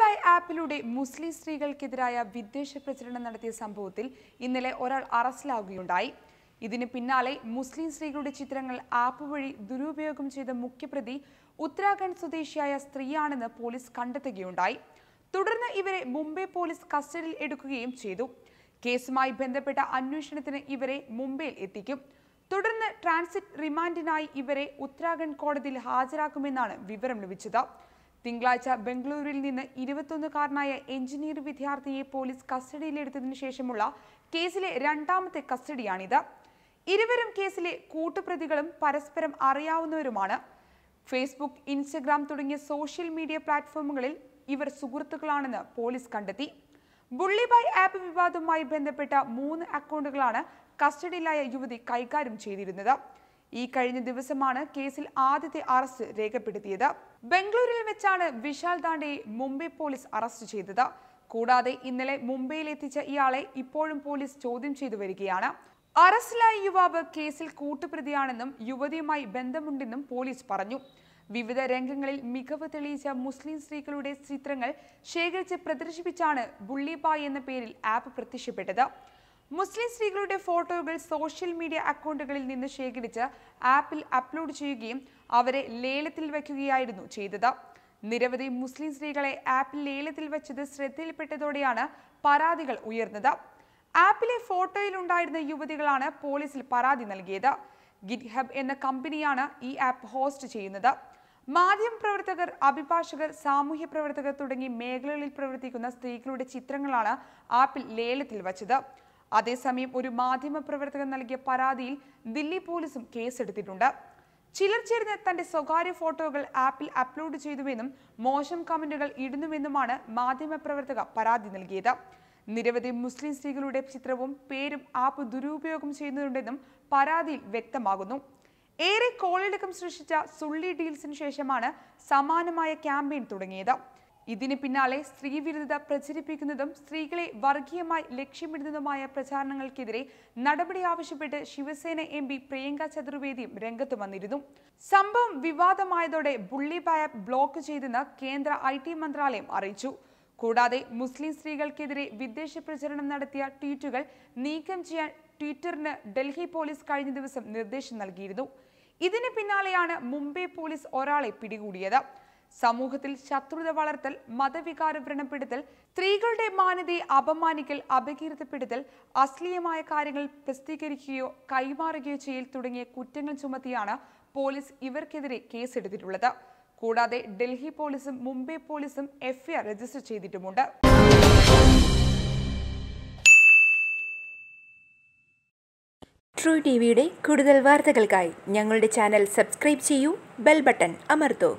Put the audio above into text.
By ആപ്പിലൂടെ മുസ്ലിം സ്ത്രീകൾക്കെതിരായ വിദ്വേഷ പ്രചരണം നടത്തിയ സംഭവത്തിൽ ഇന്നലെ ഒരാൾ അറസ്റ്റിലാവുകയുണ്ടായി. ഇതിന് പിന്നാലെ മുസ്ലിം സ്ത്രീകളുടെ ചിത്രങ്ങൾ ആപ്പ് വഴി ദുരുപയോഗം ചെയ്ത മുഖ്യപ്രതി ഉത്തരാഖണ്ഡ് സ്വദേശിയായ സ്ത്രീയാണെന്ന് പോലീസ് കണ്ടെത്തുകയുണ്ടായി. തുടർന്ന് ഇവരെ മുംബൈ പോലീസ് കസ്റ്റഡിയിൽ എടുക്കുകയും ചെയ്തു. കേസുമായി ബന്ധപ്പെട്ട അന്വേഷണത്തിന് ഇവരെ മുംബൈയിൽ എത്തിക്കും. തുടർന്ന് ട്രാൻസിറ്റ് റിമാൻഡിനായി ഇവരെ ഉത്തരാഖണ്ഡ് കോടതിയിൽ ഹാജരാക്കുമെന്നാണ് വിവരം ലഭിച്ചത്. തിങ്കളാഴ്ച ബംഗളൂരുവിൽ നിന്ന് ഇരുപത്തൊന്നുകാരനായ എഞ്ചിനീയർ വിദ്യാർത്ഥിയെ പോലീസ് കസ്റ്റഡിയിലെടുത്തതിനു ശേഷമുള്ള കേസിലെ രണ്ടാമത്തെ കസ്റ്റഡിയാണിത്. ഇരുവരും കേസിലെ കൂട്ടുപ്രതികളും പരസ്പരം അറിയാവുന്നവരുമാണ്. ഫേസ്ബുക്ക് ഇൻസ്റ്റഗ്രാം തുടങ്ങിയ സോഷ്യൽ മീഡിയ പ്ലാറ്റ്ഫോമുകളിൽ ഇവർ സുഹൃത്തുക്കളാണെന്ന് പോലീസ് കണ്ടെത്തി. ബുള്ളിബായ് ആപ്പ് വിവാദവുമായി ബന്ധപ്പെട്ട മൂന്ന് അക്കൗണ്ടുകളാണ് കസ്റ്റഡിയിലായ യുവതി കൈകാര്യം ചെയ്തിരുന്നത്. ഈ കഴിഞ്ഞ ദിവസമാണ് കേസിൽ ആദ്യത്തെ അറസ്റ്റ് രേഖപ്പെടുത്തിയത്. ബംഗളൂരിൽ വെച്ചാണ് വിശാൽ ദാണ്ഡയെ മുംബൈ പോലീസ് അറസ്റ്റ് ചെയ്തത്. കൂടാതെ ഇന്നലെ മുംബൈയിൽ എത്തിച്ച ഇയാളെ ഇപ്പോഴും പോലീസ് ചോദ്യം ചെയ്തു വരികയാണ്. അറസ്റ്റിലായ യുവാവ് കേസിൽ കൂട്ടുപ്രതിയാണെന്നും യുവതിയുമായി ബന്ധമുണ്ടെന്നും പോലീസ് പറഞ്ഞു. വിവിധ രംഗങ്ങളിൽ മികവ് തെളിയിച്ച മുസ്ലിം സ്ത്രീകളുടെ ചിത്രങ്ങൾ ശേഖരിച്ച് പ്രദർശിപ്പിച്ചാണ് ബുള്ളിബായ് എന്ന പേരിൽ ആപ്പ് പ്രത്യക്ഷപ്പെട്ടത്. മുസ്ലിം സ്ത്രീകളുടെ ഫോട്ടോകൾ സോഷ്യൽ മീഡിയ അക്കൗണ്ടുകളിൽ നിന്ന് ശേഖരിച്ച് ആപ്പിൽ അപ്ലോഡ് ചെയ്യുകയും അവരെ ലേലത്തിൽ വയ്ക്കുകയായിരുന്നു ചെയ്തത്. നിരവധി മുസ്ലിം സ്ത്രീകളെ ആപ്പിൽ ലേലത്തിൽ വെച്ചത് ശ്രദ്ധയിൽപ്പെട്ടതോടെയാണ് പരാതികൾ ഉയർന്നത്. ആപ്പിലെ ഫോട്ടോയിലുണ്ടായിരുന്ന യുവതികളാണ് പോലീസിൽ പരാതി നൽകിയത്. ഗിറ്റ്ഹബ് എന്ന കമ്പനിയാണ് ഈ ആപ്പ് ഹോസ്റ്റ് ചെയ്യുന്നത്. മാധ്യമപ്രവർത്തകർ അഭിഭാഷകർ സാമൂഹ്യ പ്രവർത്തകർ തുടങ്ങി മേഖലകളിൽ പ്രവർത്തിക്കുന്ന സ്ത്രീകളുടെ ചിത്രങ്ങളാണ് ആപ്പിൽ ലേലത്തിൽ വച്ചത്. അതേസമയം ഒരു മാധ്യമ പ്രവർത്തകൻ നൽകിയ പരാതിയിൽ ദില്ലി പോലീസും കേസെടുത്തിട്ടുണ്ട്. ചിലർ ചേർന്ന് തന്റെ സ്വകാര്യ ഫോട്ടോകൾ ആപ്പിൽ അപ്ലോഡ് ചെയ്തുവെന്നും മോശം കമന്റുകൾ ഇടുന്നുവെന്നുമാണ് മാധ്യമപ്രവർത്തക പരാതി നൽകിയത്. നിരവധി മുസ്ലിം സ്ത്രീകളുടെ ചിത്രവും പേരും ആപ്പ് ദുരുപയോഗം ചെയ്യുന്നുണ്ടെന്നും പരാതിയിൽ വ്യക്തമാകുന്നു. ഏറെ കോളിളക്കം സൃഷ്ടിച്ച സുള്ളി ഡീൽസിന് ശേഷമാണ് സമാനമായ ക്യാമ്പയിൻ തുടങ്ങിയത്. ഇതിന് പിന്നാലെ സ്ത്രീവിരുദ്ധത പ്രചരിപ്പിക്കുന്നതും സ്ത്രീകളെ വർഗീയമായി ലക്ഷ്യമിടുന്നതുമായ പ്രചാരണങ്ങൾക്കെതിരെ നടപടി ആവശ്യപ്പെട്ട് ശിവസേന എം പി പ്രിയങ്ക ചതുർവേദിയും രംഗത്ത് വന്നിരുന്നു. സംഭവം വിവാദമായതോടെ ബുള്ളിബായ ബ്ലോക്ക് ചെയ്തെന്ന് കേന്ദ്ര ഐ മന്ത്രാലയം അറിയിച്ചു. കൂടാതെ മുസ്ലിം സ്ത്രീകൾക്കെതിരെ വിദ്വേഷ പ്രചരണം നടത്തിയ ട്വീറ്റുകൾ നീക്കം ചെയ്യാൻ ട്വിറ്ററിന് ഡൽഹി പോലീസ് കഴിഞ്ഞ ദിവസം നിർദ്ദേശം നൽകിയിരുന്നു. ഇതിന് പിന്നാലെയാണ് മുംബൈ പോലീസ് ഒരാളെ പിടികൂടിയത്. സമൂഹത്തിൽ ശത്രുത വളർത്തൽ മതവികാര വ്രണപ്പെടുത്തൽ സ്ത്രീകളുടെ മാന്യതയെ അപമാനിക്കൽ അപകീർത്തിപ്പെടുത്തൽ അശ്ലീയമായ കാര്യങ്ങൾ പ്രസിദ്ധീകരിക്കുകയോ കൈമാറുകയോ ചെയ്യൽ തുടങ്ങിയ കുറ്റങ്ങൾ ചുമത്തിയാണ് പോലീസ് ഇവർക്കെതിരെ കേസെടുത്തിട്ടുള്ളത്. കൂടാതെ ഡൽഹി പോലീസും മുംബൈ പോലീസും എഫ്ഐആർ രജിസ്റ്റർ ചെയ്തിട്ടുമുണ്ട്. ട്രൂ ടി വിയുടെ കൂടുതൽ വാർത്തകൾക്കായി ഞങ്ങളുടെ ചാനൽ സബ്സ്ക്രൈബ് ചെയ്യൂ ബെൽ ബട്ടൺ അമർത്തൂ.